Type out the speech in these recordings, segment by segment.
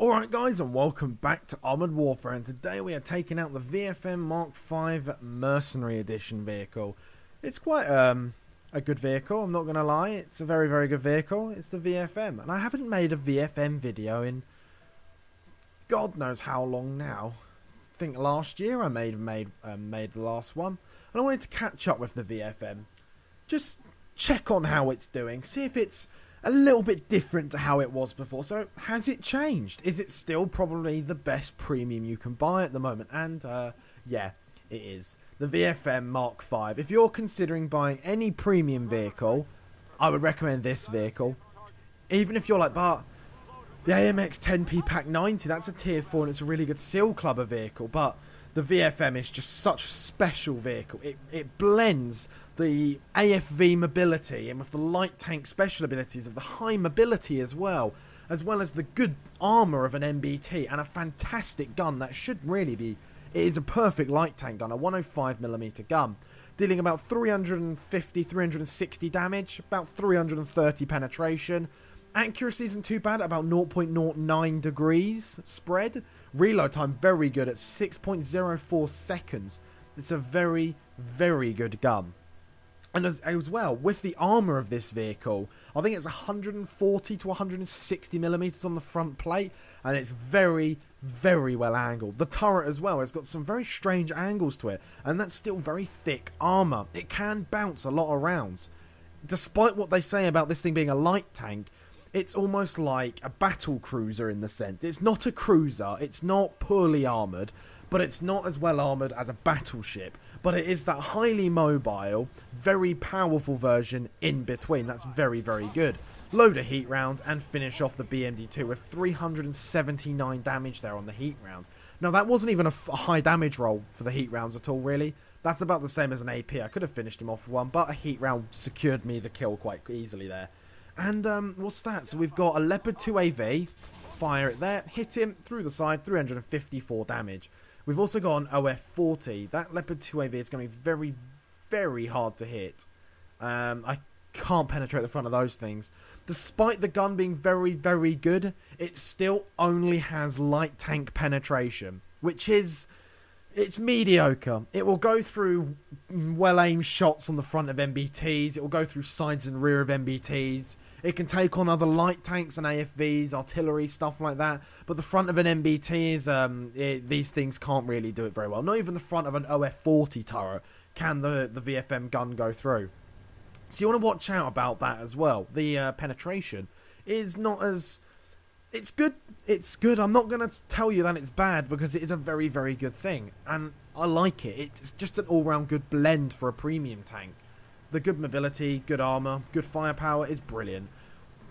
Alright guys and welcome back to Armored Warfare and today we are taking out the VFM Mark V Mercenary Edition vehicle. It's quite um, a good vehicle, I'm not going to lie, it's a very very good vehicle, it's the VFM and I haven't made a VFM video in God knows how long now. I think last year I made made um, made the last one and I wanted to catch up with the VFM. Just check on how it's doing, see if it's a little bit different to how it was before. So, has it changed? Is it still probably the best premium you can buy at the moment? And, uh, yeah, it is. The VFM Mark V. If you're considering buying any premium vehicle, I would recommend this vehicle. Even if you're like, but the AMX 10P PAC 90, that's a tier 4 and it's a really good Seal Clubber vehicle, but the VFM is just such a special vehicle. It, it blends the AFV mobility and with the light tank special abilities of the high mobility as well, as well as the good armour of an MBT and a fantastic gun that should really be. It is a perfect light tank gun, a 105mm gun, dealing about 350 360 damage, about 330 penetration. Accuracy isn't too bad, about 0.09 degrees spread. Reload time very good at 6.04 seconds. It's a very, very good gun. And as, as well, with the armour of this vehicle, I think it's 140 to 160 millimeters on the front plate, and it's very, very well angled. The turret as well, it's got some very strange angles to it, and that's still very thick armour. It can bounce a lot of rounds. Despite what they say about this thing being a light tank, it's almost like a battle cruiser in the sense. It's not a cruiser, it's not poorly armoured, but it's not as well armoured as a battleship but it is that highly mobile, very powerful version in between. That's very, very good. Load a heat round and finish off the BMD2 with 379 damage there on the heat round. Now, that wasn't even a, high damage roll for the heat rounds at all, really. That's about the same as an AP. I could have finished him off with one, but a heat round secured me the kill quite easily there. And um, what's that? So we've got a Leopard 2 AV, fire it there, hit him through the side, 354 damage. We've also got an OF40. That Leopard 2 AV is going to be very, very hard to hit. Um, I can't penetrate the front of those things. Despite the gun being very, very good, it still only has light tank penetration, which is it's mediocre. It will go through well aimed shots on the front of MBTs. It will go through sides and rear of MBTs. It can take on other light tanks and AFVs, artillery, stuff like that. But the front of an MBT is um, it, these things can't really do it very well. Not even the front of an OF40 turret can the the VFM gun go through. So you want to watch out about that as well. The uh, penetration is not as it's good. It's good. I'm not going to tell you that it's bad because it is a very, very good thing, and I like it. It's just an all-round good blend for a premium tank. The good mobility, good armor, good firepower is brilliant.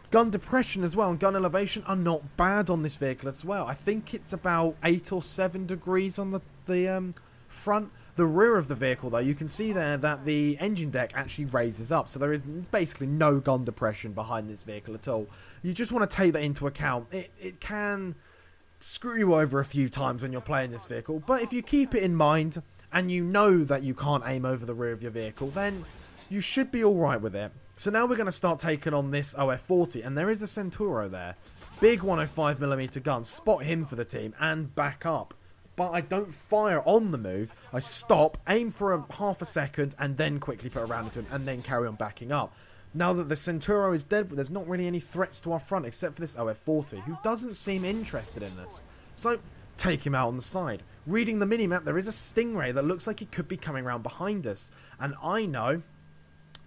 Gun depression as well and gun elevation are not bad on this vehicle as well. I think it's about 8 or 7 degrees on the, the um, front. The rear of the vehicle, though, you can see there that the engine deck actually raises up. So there is basically no gun depression behind this vehicle at all. You just want to take that into account. It, it can screw you over a few times when you're playing this vehicle. But if you keep it in mind and you know that you can't aim over the rear of your vehicle, then you should be alright with it. So now we're going to start taking on this OF-40, and there is a Centauro there. Big 105mm gun, spot him for the team, and back up. But I don't fire on the move, I stop, aim for a half a second, and then quickly put a round into him, and then carry on backing up. Now that the Centauro is dead, there's not really any threats to our front except for this OF-40, who doesn't seem interested in us. So, take him out on the side. Reading the minimap, there is a Stingray that looks like it could be coming around behind us. And I know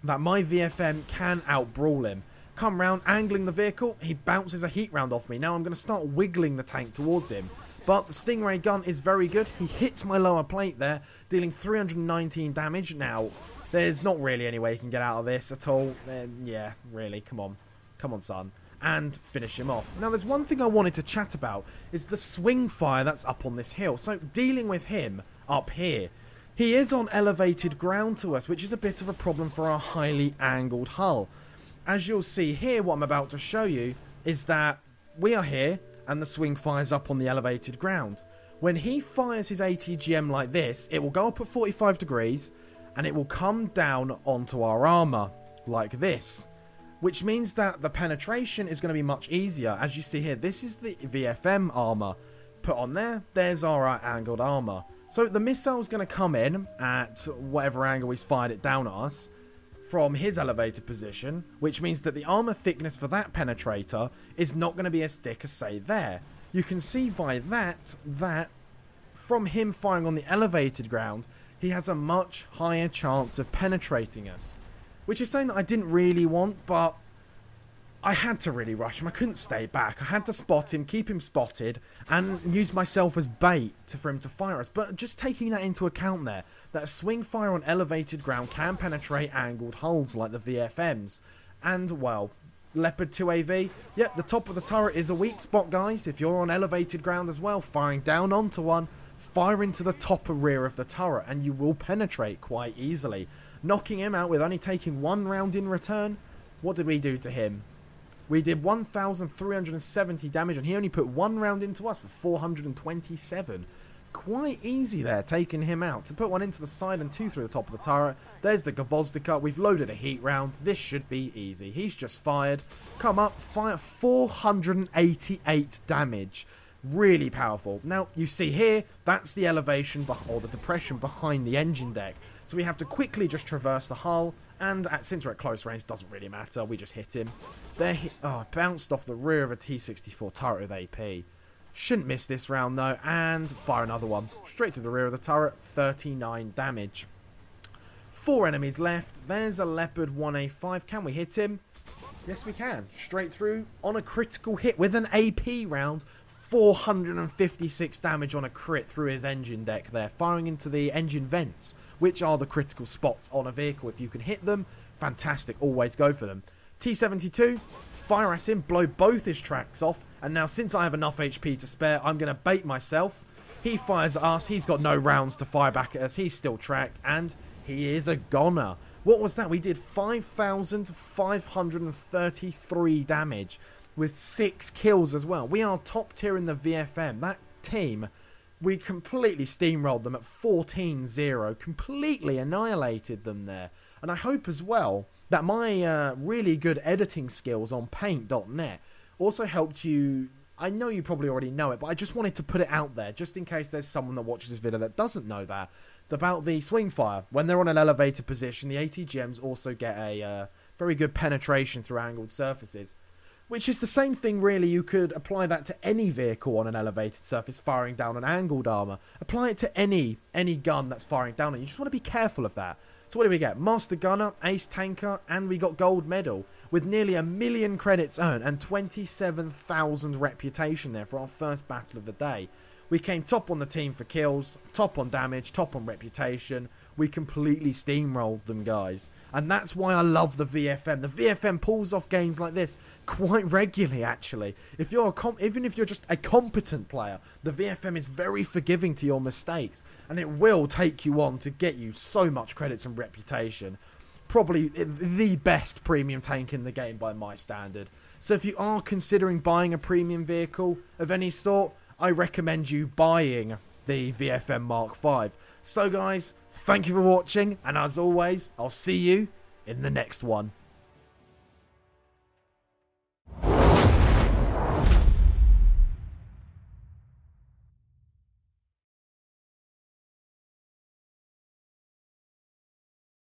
that my VFM can outbrawl him. Come round, angling the vehicle, he bounces a heat round off me. Now I'm going to start wiggling the tank towards him. But the Stingray gun is very good. He hits my lower plate there, dealing 319 damage. Now, there's not really any way he can get out of this at all. Uh, yeah, really, come on. Come on, son. And finish him off. Now, there's one thing I wanted to chat about, is the Swingfire that's up on this hill. So, dealing with him up here he is on elevated ground to us, which is a bit of a problem for our highly angled hull. As you'll see here, what I'm about to show you is that we are here and the Swingfire's up on the elevated ground. When he fires his ATGM like this, it will go up at 45 degrees and it will come down onto our armour like this. which means that the penetration is going to be much easier. As you see here, this is the VFM armor put on there. There's our angled armor. So the missile's going to come in at whatever angle he's fired it down at us from his elevated position, which means that the armor thickness for that penetrator is not going to be as thick as, say, there. You can see by that that from him firing on the elevated ground, he has a much higher chance of penetrating us. Which is something that I didn't really want, but I had to really rush him. I couldn't stay back. I had to spot him, keep him spotted, and use myself as bait to, for him to fire us. But just taking that into account there, that Swingfire on elevated ground can penetrate angled hulls like the VFMs. And, well, Leopard 2AV, yep, the top of the turret is a weak spot, guys. If you're on elevated ground as well, firing down onto one, fire into the top or rear of the turret, and you will penetrate quite easily. Knocking him out with only taking one round in return, what did we do to him? We did 1,370 damage, and he only put one round into us for 427. Quite easy there, taking him out. To put one into the side and two through the top of the turret. There's the Gvozdika. We've loaded a heat round. This should be easy. He's just fired. Come up, fire 488 damage. Really powerful. Now, you see here, that's the elevation or the depression behind the engine deck. So we have to quickly just traverse the hull, and at, since we're at close range, doesn't really matter. We just hit him. There, oh, bounced off the rear of a T-64 turret with AP. Shouldn't miss this round though, and fire another one. Straight through the rear of the turret, 39 damage. Four enemies left. There's a Leopard 1A5. Can we hit him? Yes, we can. Straight through on a critical hit with an AP round. 456 damage on a crit through his engine deck there, firing into the engine vents which are the critical spots on a vehicle. If you can hit them, fantastic, always go for them. T72, fire at him, blow both his tracks off, and now since I have enough HP to spare, I'm going to bait myself. He fires at us, he's got no rounds to fire back at us, he's still tracked, and he is a goner. What was that? We did 5,533 damage with 6 kills as well. We are top tier in the VFM. That team we completely steamrolled them at 14-0, completely annihilated them there. And I hope as well that my uh, really good editing skills on Paint.net also helped you. I know you probably already know it, but I just wanted to put it out there just in case there's someone that watches this video that doesn't know that about the Swingfire. When they're on an elevated position, the ATGMs also get a uh, very good penetration through angled surfaces. Which is the same thing, really. You could apply that to any vehicle on an elevated surface firing down an angled armor. Apply it to any any gun that's firing down, and you just want to be careful of that. So what do we get? Master Gunner, Ace Tanker, and we got Gold Medal with nearly a million credits earned and 27,000 reputation there for our first battle of the day. We came top on the team for kills, top on damage, top on reputation. We completely steamrolled them, guys. And that's why I love the VFM. The VFM pulls off games like this quite regularly, actually. If you're even if you're just a competent player, the VFM is very forgiving to your mistakes, and it will take you on to get you so much credits and reputation. Probably the best premium tank in the game by my standard. So if you are considering buying a premium vehicle of any sort, I recommend you buying the VFM Mark V. So guys, Thank you for watching, and as always, I'll see you in the next one.